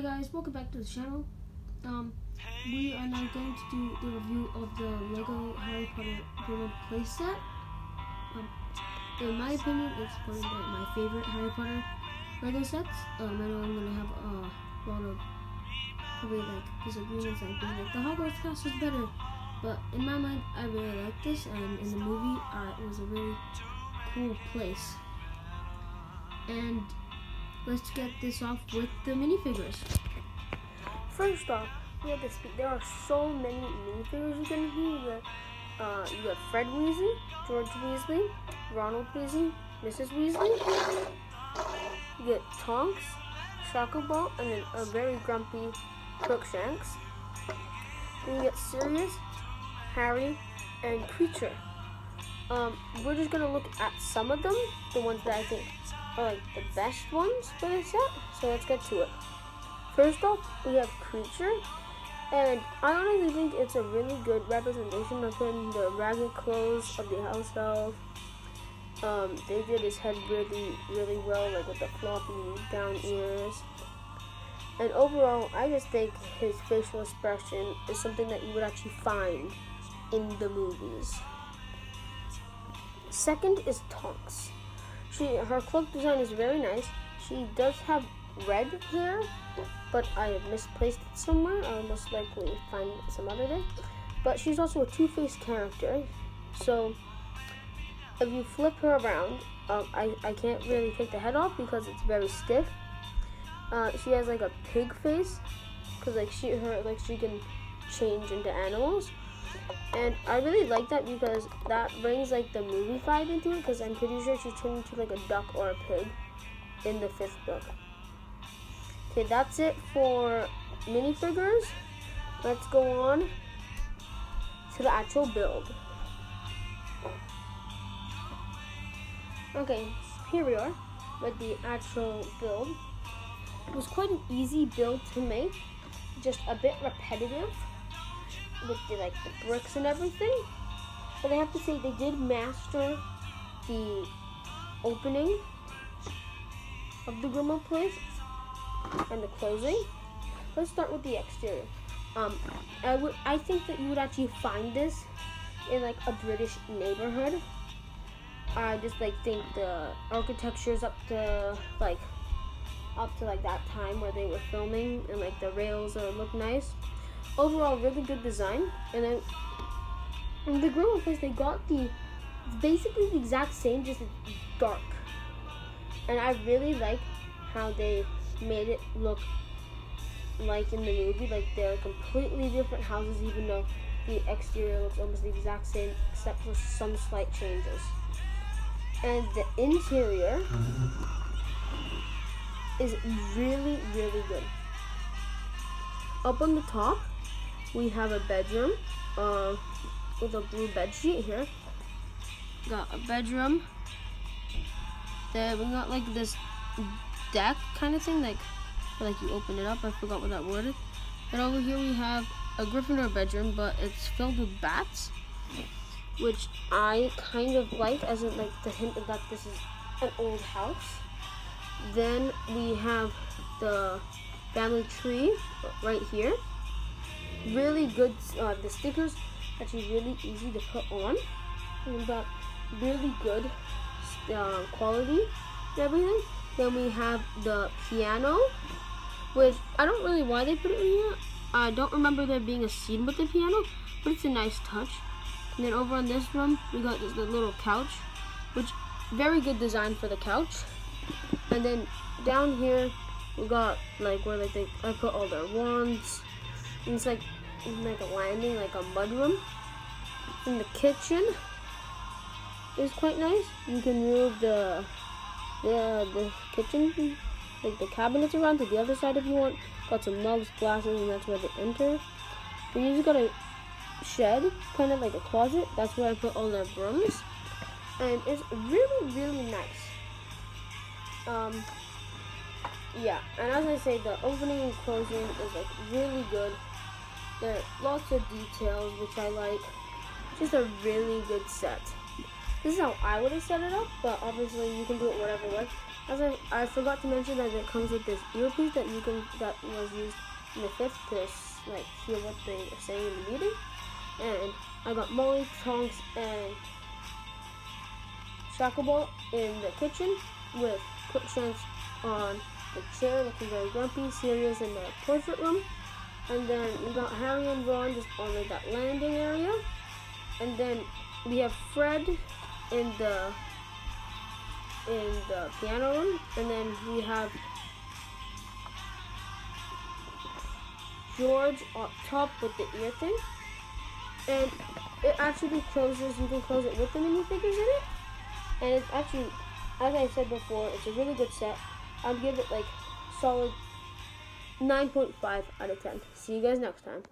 Hi guys, welcome back to the channel. Um, we are now going to do the review of the Lego Harry Potter Grimmauld playset. Um, in my opinion, it's one of my favorite Harry Potter Lego sets. Um, I know I'm gonna have a lot of probably like disagreements, like being like the Hogwarts castle is better, but in my mind, I really like this, and in the movie, uh, it was a really cool place. And let's get this off with the minifigures. First off, we have speak. There are so many minifigures you can got, uh, you got Fred Weasley, George Weasley, Ronald Weasley, Mrs. Weasley. You get Tonks, Shacklebolt, and then a very grumpy Crookshanks. Then you get Sirius, Harry, and Kreacher. Um, we're just gonna look at some of them, the ones that I think are like the best ones for this set. So let's get to it. First off, we have Kreacher, and I honestly think it's a really good representation of him. The ragged clothes of the house elf. Um, they did his head really, really well, like with the floppy down ears. And overall, I just think his facial expression is something that you would actually find in the movies. Second is Tonks. She her cloak design is very nice. She does have red hair, but I misplaced it somewhere. I'll most likely find it some other day. But she's also a two-faced character. So if you flip her around, um, I, I can't really take the head off because it's very stiff. Uh, she has like a pig face because like she her like she can change into animals and I really like that because that brings like the movie vibe into it because I'm pretty sure she turned into like a duck or a pig in the fifth book. Okay, that's it for minifigures. Let's go on to the actual build. Okay, here we are with the actual build. It was quite an easy build to make, just a bit repetitive with the like the bricks and everything. But I have to say they did master the opening of the Grimmauld place and the closing. Let's start with the exterior. Um, I would I think that you would actually find this in like a British neighborhood. I just like think the architecture is up to like up to like that time where they were filming and like the rails are look nice overall really good design. And then in the Grimmauld place, they got the basically the exact same, just dark. And I really like how they made it look like in the movie, like they're completely different houses, even though the exterior looks almost the exact same, except for some slight changes. And the interior is really, really good. Up on the top, we have a bedroom uh, with a blue bed sheet here. Got a bedroom. Then we got like this deck kind of thing, like like you open it up. I forgot what that word is. And over here we have a Gryffindor bedroom, but it's filled with bats, which I kind of like, as in like the hint that this is an old house. Then we have the family tree right here really good. Uh, the stickers actually really easy to put on, got really good uh, quality and everything. Then we have the piano, which I don't really why they put it in here. I don't remember there being a scene with the piano, but it's a nice touch. And then over on this room, we got this little couch, which very good design for the couch. And then down here, we got like where like they I put all their wands, and it's like like a landing, like a mudroom. In the kitchen is quite nice. You can move the the the kitchen, like the cabinets around to the other side if you want. Got some mugs, glasses, and that's where they enter. Then you just got a shed, kind of like a closet. That's where I put all the brooms, and it's really really nice. Um, yeah, and as I say, the opening and closing is like really good. There are lots of details, which I like. Just a really good set. This is how I would have set it up, but obviously you can do it whatever way. As I, I forgot to mention that it comes with this earpiece that you can that was used in the fifth to like hear what they are saying in the meeting. And I got Molly, Tonks, and Shacklebolt in the kitchen with Crookshanks on the chair looking very grumpy, Sirius in the portrait room. And then we got Harry and Ron just on like that landing area. And then we have Fred in the in the piano room. And then we have George up top with the ear thing. And it actually closes, you can close it with the minifigures in it. And it's actually, as I said before, it's a really good set. I'd give it like solid 9.5 out of 10. See you guys next time.